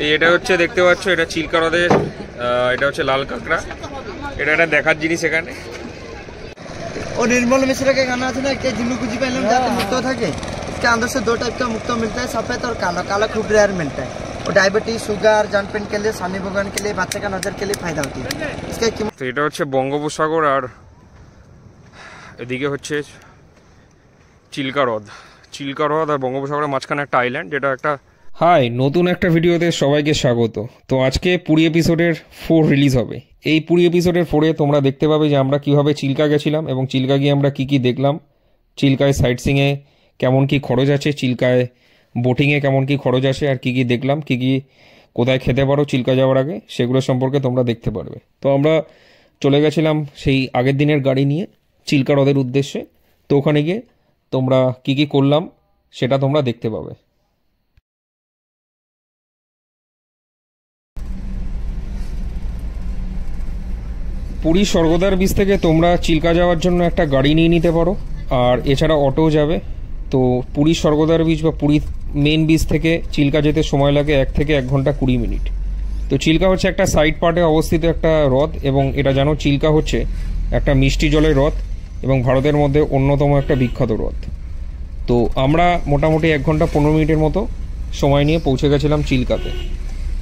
এই এটা হচ্ছে দেখতে পাচ্ছ এটা চিল্কা হ্রদের আহ, এটা হচ্ছে লাল কাঁকড়া এটা একটা দেখার জিনিস এখানে और निर्मल मिश्रा का गाना था ना कि जिन्नू कुछ पहले हम जाते मुक्त থাকে इसके अंदर से दो टाइप का मुक्त मिलता है सफेद और काला काला खूब रेयर मिलता है और डायबिटीज शुगर जान पेन के लिए शनि भगवान के लिए बच्चे का नजर के लिए फायदा होती है इसका कीमत তো এটা হচ্ছে বঙ্গোপসাগর আর এদিকে হচ্ছে চিল্কা হ্রদ চিল্কা হ্রদ আর বঙ্গোপসাগরের মাঝখানে একটা আইল্যান্ড যেটা একটা হাই, নতুন একটা ভিডিওতে সবাইকে স্বাগত। তো আজকে পুরী এপিসোডের ফোর রিলিজ হবে। এই পুরী এপিসোডের ফোরে তোমরা দেখতে পাবে যে আমরা কীভাবে চিল্কা গেছিলাম এবং চিল্কা গিয়ে আমরা কি কি দেখলাম। চিল্কায় সাইট সিংয়ে কেমন কি খরচ আছে, চিল্কায় বোটিংয়ে কেমন কি খরচ আছে আর কি কি দেখলাম, কি কি কোথায় খেতে পারো চিল্কা যাওয়ার আগে, সেগুলো সম্পর্কে তোমরা দেখতে পারবে। তো আমরা চলে গেছিলাম সেই আগের দিনের গাড়ি নিয়ে চিল্কা হ্রদের উদ্দেশ্যে। তো ওখানে গিয়ে তোমরা কি কি করলাম, সেটা তোমরা দেখতে পাবে। পুরী স্বর্গদ্বার বীজ থেকে তোমরা চিল্কা যাওয়ার জন্য একটা গাড়ি নিয়ে নিতে পারো। আর এছাড়া অটো যাবে। তো পুরী স্বর্গদ্বার বীজ বা পুরী মেন বীজ থেকে চিল্কা যেতে সময় লাগে এক থেকে এক ঘণ্টা কুড়ি মিনিট। তো চিল্কা হচ্ছে একটা সাইড পার্টে অবস্থিত একটা হ্রদ এবং এটা জানো চিল্কা হচ্ছে একটা মিষ্টি জলের হ্রদ এবং ভারতের মধ্যে অন্যতম একটা বিখ্যাত হ্রদ। তো আমরা মোটামুটি এক ঘণ্টা পনেরো মিনিটের মতো সময় নিয়ে পৌঁছে গেছিলাম চিল্কাতে।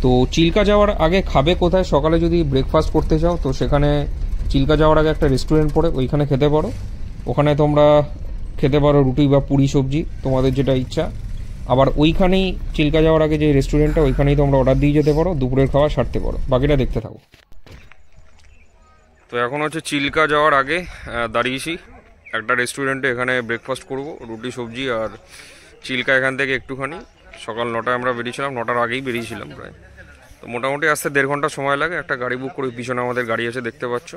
তো চিল্কা যাওয়ার আগে খাবে কোথায়? সকালে যদি ব্রেকফাস্ট করতে চাও, তো সেখানে চিল্কা যাওয়ার আগে একটা রেস্টুরেন্ট পড়ে, ওইখানে খেতে পারো। ওখানে তোমরা খেতে পারো রুটি বা পুরি সবজি, তোমাদের যেটা ইচ্ছা। আবার ওইখানেই চিল্কা যাওয়ার আগে যে রেস্টুরেন্টটা ওইখানেই তোমরা অর্ডার দিয়ে যেতে পারো, দুপুরের খাওয়া সারতে পারো। বাকিটা দেখতে থাকো। তো এখন হচ্ছে চিল্কা যাওয়ার আগে দাঁড়িয়েছি। একটা রেস্টুরেন্টে এখানে ব্রেকফাস্ট করব, রুটি, সবজি আর চিল্কা এখান থেকে একটুখানি। সকাল নটায় আমরা বেরিয়েছিলাম, নটার আগেই বেরিয়েছিলাম প্রায়। তো মোটামুটি আসতে দেড় ঘণ্টা সময় লাগে, একটা গাড়ি বুক করে পিছনে আমাদের গাড়ি আছে, দেখতে পাচ্ছ।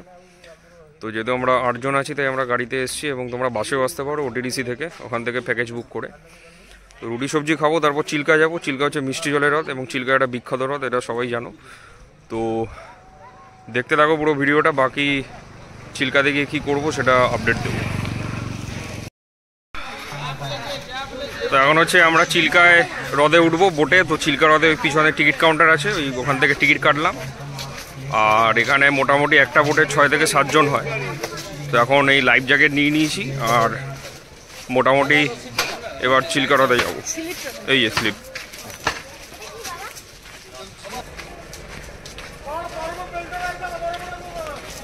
তো যেহেতু আমরা আটজন আছি, তাই আমরা গাড়িতে এসেছি এবং তোমরা বাসেও আসতে পারো ওটিডিসি থেকে, ওখান থেকে প্যাকেজ বুক করে। তো রুটি সবজি খাব, তারপর চিল্কা যাব। চিল্কা হচ্ছে মিষ্টি জলের হ্রদ এবং চিল্কা একটা বিখ্যাত হ্রদ, এটা সবাই জানো। তো দেখতে থাকো পুরো ভিডিওটা, বাকি চিল্কাতে গিয়ে কী করব সেটা আপডেট দেবো। তো এখন হচ্ছে আমরা চিল্কায় হ্রদে উঠবো, বোটে। তো চিল্কা হ্রদে পিছনে টিকিট কাউন্টার আছে, ওই ওখান থেকে টিকিট কাটলাম। আর এখানে মোটামুটি একটা বোটে ছয় থেকে সাতজন হয়। তো এখন এই লাইফ জ্যাকেট নিয়ে নিয়েছি, আর মোটামুটি এবার চিল্কা হ্রদে যাব। এই স্লিপ।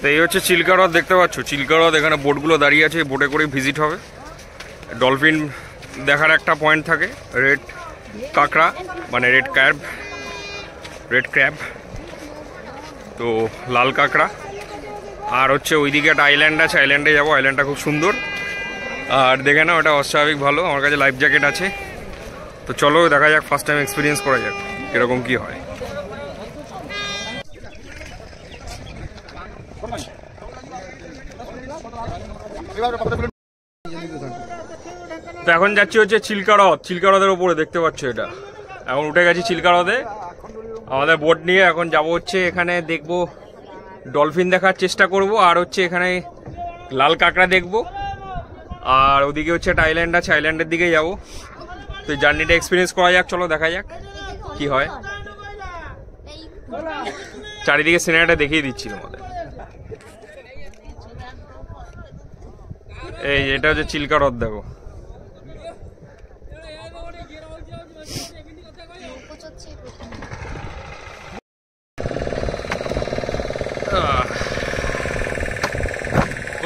তো এই হচ্ছে চিল্কা হ্রদ দেখতে পাচ্ছ? চিল্কা হ্রদ এখানে বোটগুলো দাঁড়িয়ে আছে, বোটে করে ভিজিট হবে। ডলফিন দেখার একটা পয়েন্ট থাকে রেড কাঁকড়া মানে রেড ক্র্যাব রেড ক্র্যাব তো লাল কাঁকড়া। আর হচ্ছে ওইদিকে একটা আইল্যান্ড আছে আইল্যান্ডে যাব আইল্যান্ডটা খুব সুন্দর। আর দেখে না ওটা অস্বাভাবিক ভালো, আমার কাছে লাইফ জ্যাকেট আছে। তো চলো, দেখা যাক ফার্স্ট টাইম এক্সপিরিয়েন্স করা যাক এরকম কি হয়। তো এখন যাচ্ছি হচ্ছে চিল্কা হ্রদ চিল্কা হ্রদের ওপরে দেখতে পাচ্ছ এটা। এখন উঠে গেছি চিল্কা হ্রদে আমাদের বোট নিয়ে এখন যাব হচ্ছে এখানে দেখব ডলফিন দেখার চেষ্টা করব, আর হচ্ছে এখানে লাল কাঁকড়া দেখব। আর ওদিকে হচ্ছে একটা আইল্যান্ড আছে আইল্যান্ডের দিকে যাব। তো জার্নিটা এক্সপিরিয়েন্স করা যাক, চলো দেখা যাক কি হয়। চারিদিকে সিনেমাটা দেখিয়ে দিচ্ছি তোমাদের। এই এটা হচ্ছে চিল্কা হ্রদ দেখো।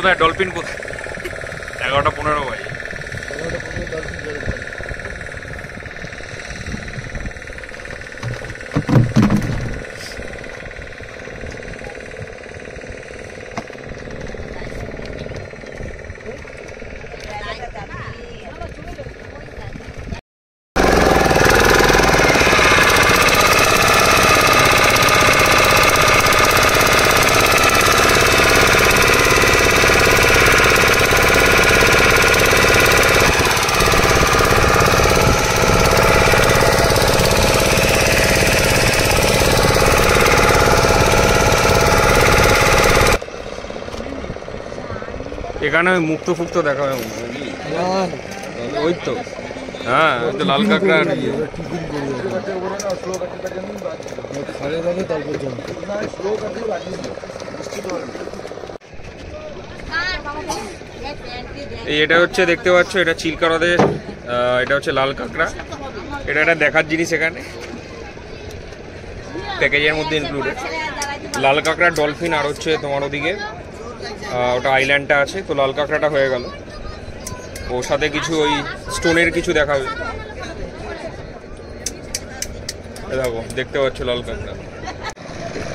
কোথায় ডলফিন কোথায়? এগারোটা পনেরো বাজে। ওই মুক্ত ফুক্ত দেখা হয়? ওই তো। হ্যাঁ তো লাল কাঁকড়া আর ইয়ে। এই এটা হচ্ছে দেখতে পাচ্ছ এটা চিলকারদের আহ, এটা হচ্ছে লাল কাঁকড়া। এটা একটা দেখার জিনিস এখানে। প্যাকেজের মধ্যে ইনক্লুডেড লাল কাঁকড়া ডলফিন আর হচ্ছে তোমার ওদিকে ওটা আইল্যান্ডটা আছে তো লাল কাঁকড়াটা হয়ে গেল ওর সাথে কিছু ওই স্টোনের কিছু দেখাবে এ দেখো দেখতে পাচ্ছ লাল কাঁকড়া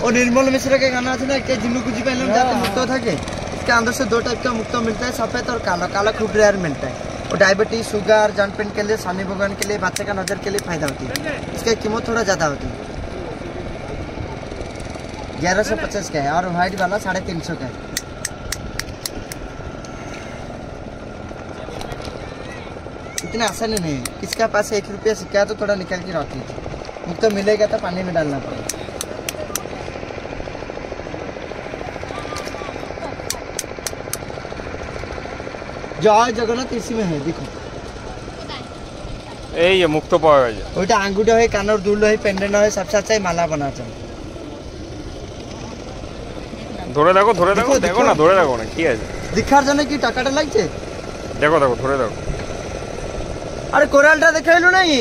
और निर्मल मिश्रा के गाना था ना क्या जिन्नू कुछ पहले हम जाते मुक्तो था के इसके अंदर से दो टाइप का मुक्तो मिलता है सफेद और काला काला खूब रेयर मिलता है और डायबिटीज शुगर जन पेन के लिए सानी भगवान के लिए बच्चे का नजर के लिए फायदा होती है इसका कीमत थोड़ा ज़्यादा होती है ग्यारह सौ पचास का है और वाइट वाला साढ़े तीन सौ का है इतना आसानी नहीं है किसका पास एक रुपया सिक्का है तो थोड़ा निकल के रख लीजिए मुक्तो मिलेगा तो पानी में डालना पड़ेगा জয় জগন্নাথ ইসি में है देखो এই যে মুক্ত পাওয়া গেছে ওইটা আঙ্গুটা হয়ে কানের দুল হয়ে পেন্ডেন্ট হয়ে সবসে আচ্ছা মালা বানাতে হবে। ধরে দেখো ধরে দেখো দেখো, দেখো না দেখো। ধরে দেখো না কি আছে দীক্ষার জন্য কি টাকাটা লাগছে দেখো দেখো ধরে দেখো अरे कोरालटा देखेलु नाही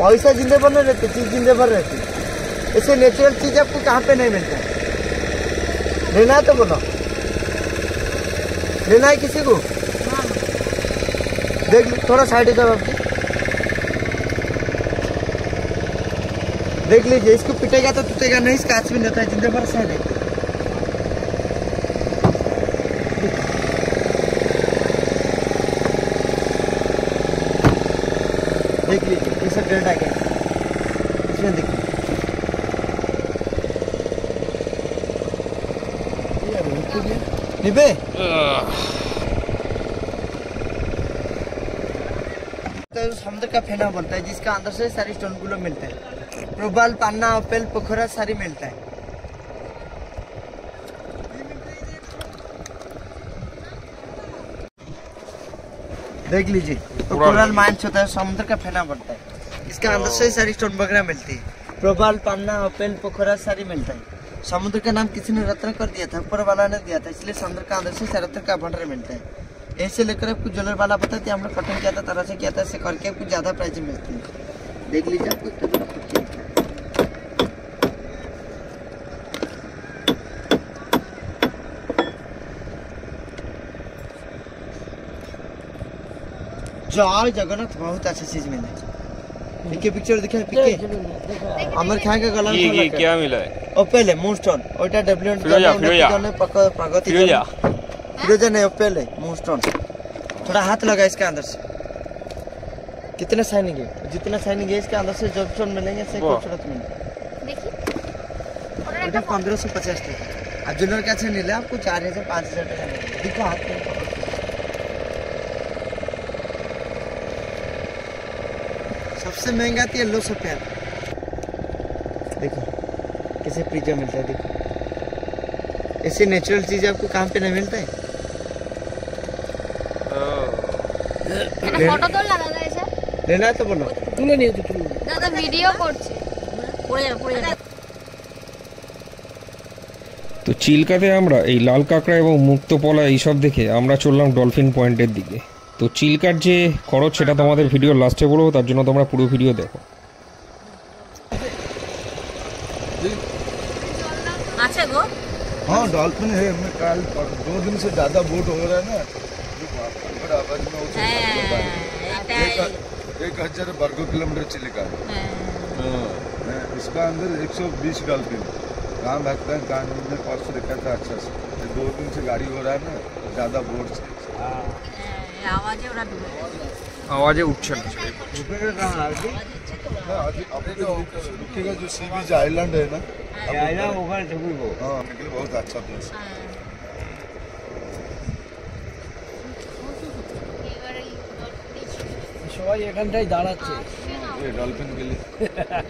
पैसा जिंदे भर में रहती चीज़ जिंदे भर रहती ऐसे नेचुरल चीज़ आपको कहाँ पे नहीं मिलता लेना है तो बोलो लेना है किसी को देख थोड़ा साइड जाओ आपकी देख लीजिए इसको पिटेगा तो टूटेगा नहीं इसका आज भी नहीं होता है जिंदे भर सह देगा सब डेट आ गया इसमें देखिए निबे। तो समुद्र का फेना बोलता है जिसका अंदर से सारी स्टोन गुलो मिलता है। प्रोबाल पन्ना अपेल पोखरा सारी मिलता है। देख लीजिए तो कोरल माइंस होता है समुद्र का फेना बनता है। इसका अंदर से सारी स्टोन वगैरह मिलती है। प्रोबाल पन्ना अपेल पोखरा, सारी मिलता है। समुद्र का नाम किसी ने रत्न कर दिया था, ऊपर वाला ने दिया था, इसलिए समुद्र का अंदर से सारे रत्न का भंडार मिलता है। ऐसे लेकर आपको ज्वेलर वाला बताते हम लोग कटिंग किया था, तरह से किया था ऐसे करके आपको ज़्यादा प्राइस मिलती है। देख लीजिए आपको जय जगन्नाथ, बहुत अच्छा चीज़ मिला। देखिए पिक्चर दिखा पिके अमर खान का गला ये, क्या मिला है? और पहले मूस्टोन ओटा डब्ल्यू ने प्रगति फिरोजा। फिरोजा ने पहले मूस्टोन थोड़ा हाथ लगा इसके अंदर से। कितने साइनिंग है? जितना साइनिंग है इसके अंदर से जब चोन मिलेंगे से खूबसूरत मिलेंगे पंद्रह सौ 1550 टका। अब जूनियर कैसे मिले आपको 4000 5000 देखो हाथ में सबसे महंगा थी येलो सफेद देखो कैसे प्रिजा मिलता है देखो ऐसे नेचुरल चीज आपको कहाँ पे नहीं मिलता है এটা ফটো তোলা দাদা এসে लेना है तो बोलो দাদা ভিডিও করছে পড়ে যাবে পড়ে যাবে তো চিল্কাতে আমরা এই লাল কাঁকড়া এবং মুক্তপলা এইসব দেখে আমরা চললাম ডলফিন পয়েন্টের দিকে তো চিল্কার যে খরচ সেটা তোমাদের ভিডিও লাস্টে বলবো তার জন্য তোমরা পুরো ভিডিও দেখো আছে গো हाँ डॉल्फिन है मैं कल पर- दो दिन से ज्यादा बोट हो रहा है ना जो बड़ा आवाज में उसे হ্যাঁ एक এটাই एक हजार वर्ग किलोमीटर चिलिका है হ্যাঁ हाँ, इसका अंदर 120 डॉल्फिन कहाँ भागता है कहाँ नहीं मैं परसों देखा था अच्छा से ये दो दिन से गाड़ी हो रहा है ना ज्यादा बोट से হ্যাঁ, এই আওয়াজে ওরা ডুবে আওয়াজে উঠছে না रुकेगा कहाँ आगे हाँ, अभी अभी तो रुकेगा जो सी बीच आइलैंड है ना हाँ निकले बहुत अच्छा प्लेस है সবাই এখানটাই দাঁড়াচ্ছে ये डॉल्फिन के लिए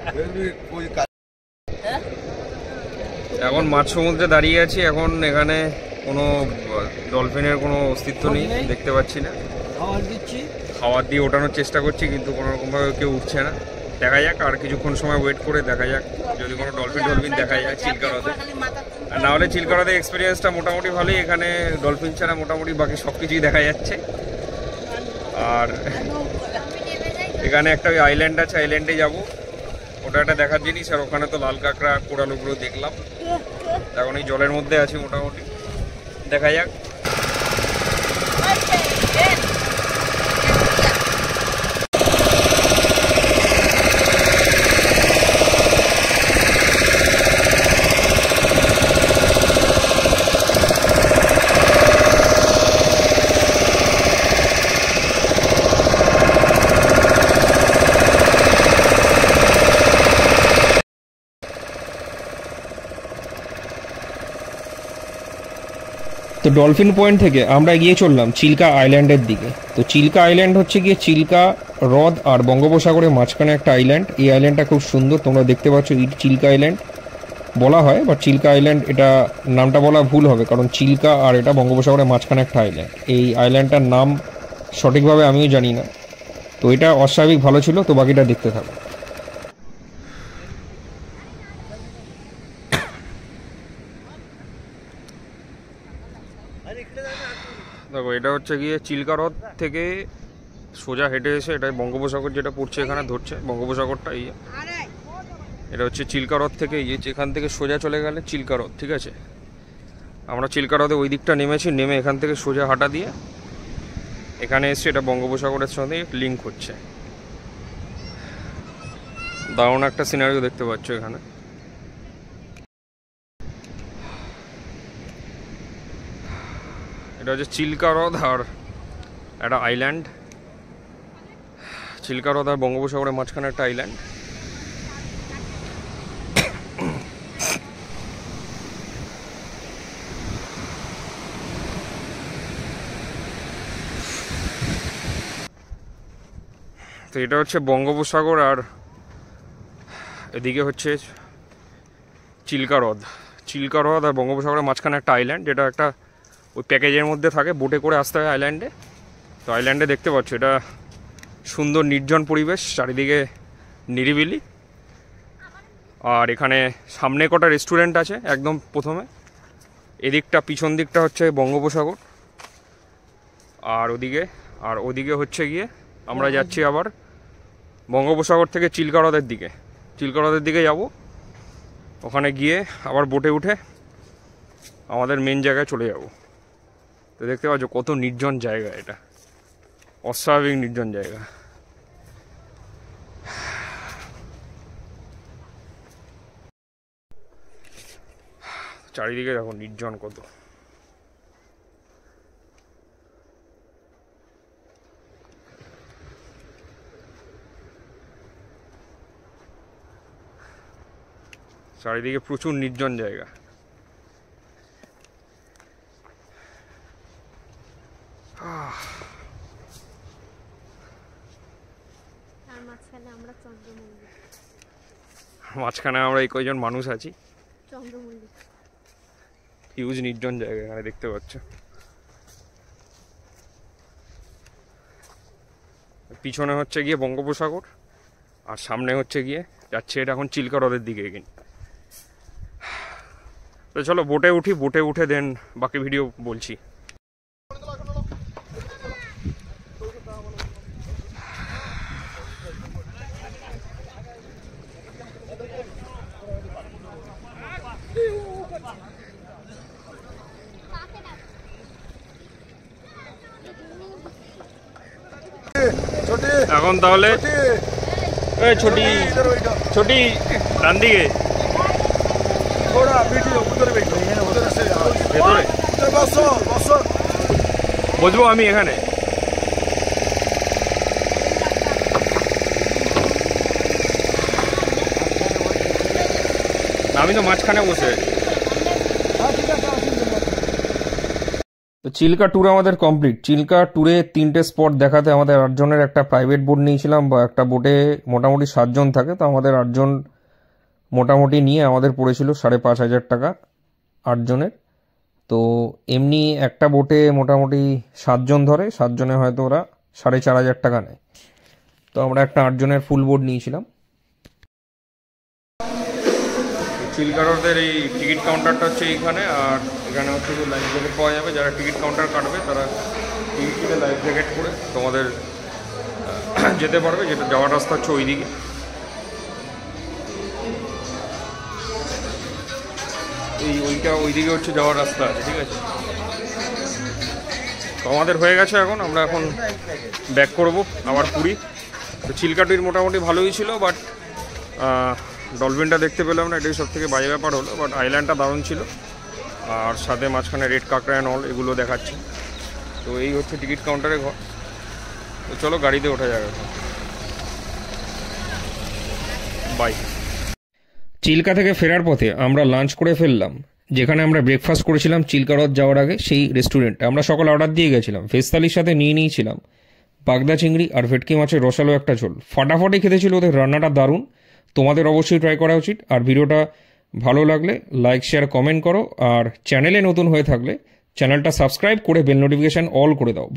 फिर भी कोई का- এখন মাঝ সমুদ্রে দাঁড়িয়ে আছি এখন এখানে কোনো ডলফিনের কোনো অস্তিত্ব নেই দেখতে পাচ্ছি না খাবার দিচ্ছি। দিয়ে ওঠানোর চেষ্টা করছি, কিন্তু কোনো রকমভাবে কেউ উঠছে না। দেখা যাক, আর কিছুক্ষণ সময় ওয়েট করে দেখা যাক। যদি কোনো ডলফিন ডলফিন দেখা যায় চিল্কা হ্রদে আর না হলে চিল্কা এক্সপিরিয়েন্সটা মোটামুটি ভালোই। এখানে ডলফিন ছাড়া মোটামুটি বাকি সব কিছুই দেখা যাচ্ছে। আর এখানে একটা ওই আইল্যান্ড আছে আইল্যান্ডে যাব। ওটা একটা দেখার জিনিস, আর ওখানে তো লাল কাঁকড়া কোড়ালুগুলো দেখলাম। এখন এই জলের মধ্যে আছে মোটামুটি। দেখা যাক তো ডলফিন পয়েন্ট থেকে আমরা এগিয়ে চললাম চিল্কা আইল্যান্ডের দিকে। তো চিল্কা আইল্যান্ড হচ্ছে গিয়ে চিল্কা, হ্রদ আর বঙ্গোপসাগরের মাঝখানে একটা আইল্যান্ড এই আইল্যান্ডটা খুব সুন্দর, তোমরা দেখতে পাচ্ছ এই চিল্কা আইল্যান্ড বলা হয় বাট চিল্কা আইল্যান্ড এটা নামটা বলা ভুল হবে, কারণ চিল্কা আর এটা বঙ্গোপসাগরের মাঝখানে একটা আইল্যান্ড এই আইল্যান্ডটার নাম সঠিকভাবে আমিও জানি না। তো এটা অস্বাভাবিক ভালো ছিল, তো বাকিটা দেখতে থাকো। দেখো, এটা হচ্ছে গিয়ে চিল্কা হ্রদ থেকে সোজা হেঁটে এসে এটা বঙ্গোপসাগর যেটা পড়ছে এখানে ধরছে, বঙ্গোপসাগরটা ইয়ে এটা হচ্ছে চিল্কা হ্রদ থেকে ইয়ে এখান থেকে সোজা চলে গেলে চিল্কা হ্রদ ঠিক আছে? আমরা চিল্কা হ্রদে ওই দিকটা নেমেছি, নেমে এখান থেকে সোজা হাঁটা দিয়ে এখানে এসে এটা বঙ্গোপসাগরের সঙ্গে লিঙ্ক হচ্ছে। দারুণ একটা সিনারিও দেখতে পাচ্ছ এখানে। এটা হচ্ছে চিল্কা হ্রদ আর একটা আইল্যান্ড চিল্কা হ্রদ আর বঙ্গোপসাগরের মাঝখানে একটা আইল্যান্ড তো এটা হচ্ছে বঙ্গোপসাগর আর এদিকে হচ্ছে চিল্কা হ্রদ চিল্কা হ্রদ আর বঙ্গোপসাগরের মাঝখানে একটা আইল্যান্ড যেটা একটা ওই প্যাকেজের মধ্যে থাকে, বোটে করে আসতে হয় আইল্যান্ডে তো আইল্যান্ডে দেখতে পাচ্ছ, এটা সুন্দর নির্জন পরিবেশ, চারিদিকে নিরিবিলি। আর এখানে সামনে কটা রেস্টুরেন্ট আছে, একদম প্রথমে। এদিকটা, পিছন দিকটা হচ্ছে বঙ্গোপসাগর। আর ওদিকে আর ওদিকে হচ্ছে গিয়ে আমরা যাচ্ছি আবার বঙ্গোপসাগর থেকে চিল্কা দিকে। চিল্কা দিকে যাব। ওখানে গিয়ে আবার বোটে উঠে আমাদের মেন জায়গায় চলে যাব। তো দেখতে পাচ্ছ কত নির্জন জায়গা এটা। অস্বাভাবিক নির্জন জায়গা। চারিদিকে দেখো নির্জন কত। চারিদিকে প্রচুর নির্জন জায়গা তার মাঝখানে আমরা চন্দ্রমল্লিক মাঝখানে আমরা এই কয়জন মানুষ আছি। হিউজ নির্জন জায়গা এখানে দেখতে পাচ্ছ। পিছনে হচ্ছে গিয়ে বঙ্গোপসাগর আর সামনে হচ্ছে গিয়ে যাচ্ছে এটা এখন চিল্কা হ্রদের দিকে এগিয়ে। তো চলো বোটে উঠি বোটে উঠে দেন বাকি ভিডিও বলছি। এখন তাহলে ছোটি। ছোটি ডান দিকে। ভেতরে বুঝব আমি এখানে। আমি তো মাঝখানে বসে আছি। তো চিল্কা ট্যুর আমাদের কমপ্লিট চিল্কা ট্যুরে তিনটে স্পট দেখাতে আমাদের আটজনের একটা প্রাইভেট বোট নিয়েছিলাম বা একটা বোটে মোটামুটি সাতজন থাকে, তো আমাদের আটজন মোটামুটি নিয়ে আমাদের পড়েছিল সাড়ে পাঁচ হাজার টাকা আটজনের। তো এমনি একটা বোটে মোটামুটি সাতজন ধরে, সাতজনে হয়তো ওরা সাড়ে চার হাজার টাকা নেয়। তো আমরা একটা আটজনের ফুল বোর্ড নিয়েছিলাম। চিলকারদের এই টিকিট কাউন্টারটা হচ্ছে এইখানে, আর এখানে হচ্ছে যে লাইফ জ্যাকেট পাওয়া যাবে। যারা টিকিট কাউন্টার কাটবে, তারা টিকিট কেটে লাইফ জ্যাকেট পরে তোমাদের যেতে পারবে। যেটা যাওয়ার রাস্তা হচ্ছে ওইদিকে। এই ওইটা ওইদিকে হচ্ছে যাওয়ার রাস্তা আছে, ঠিক আছে? তো আমাদের হয়ে গেছে এখন। আমরা এখন ব্যাক করব, আবার পুরী। তো চিলকাটির মোটামুটি ভালোই ছিল, বাট ডলফিনটা দেখতে পেলাম না, এটাই সব থেকে বাজে ব্যাপার হলো বাট আইল্যান্ডটা দারুণ ছিল। আর সাথে মাঝখানে রেড কাঁকড়া অ্যান্ড অল এগুলো দেখাচ্ছে। তো এই হচ্ছে টিকিট কাউন্টারে ঘর। তো চলো গাড়িতে ওঠা যাবে বাই চিল্কা থেকে ফেরার পথে আমরা লাঞ্চ করে ফেললাম, যেখানে আমরা ব্রেকফাস্ট করেছিলাম চিল্কা হ্রদ যাওয়ার আগে সেই রেস্টুরেন্টে আমরা সকালে অর্ডার দিয়ে গেছিলাম ফেস্তালির সাথে নিয়ে নিয়েছিলাম। বাগদা চিংড়ি আর ভেটকি মাছের রসালো একটা ঝোল। ফাটাফাটি খেতে ছিল ওদের রান্নাটা দারুণ। তোমাদের অবশ্যই ট্রাই করা উচিত। আর ভিডিওটা ভালো লাগলে লাইক শেয়ার কমেন্ট করো। আর চ্যানেলে নতুন হয়ে থাকলে চ্যানেলটা সাবস্ক্রাইব করে বেল নোটিফিকেশান অল করে দাও।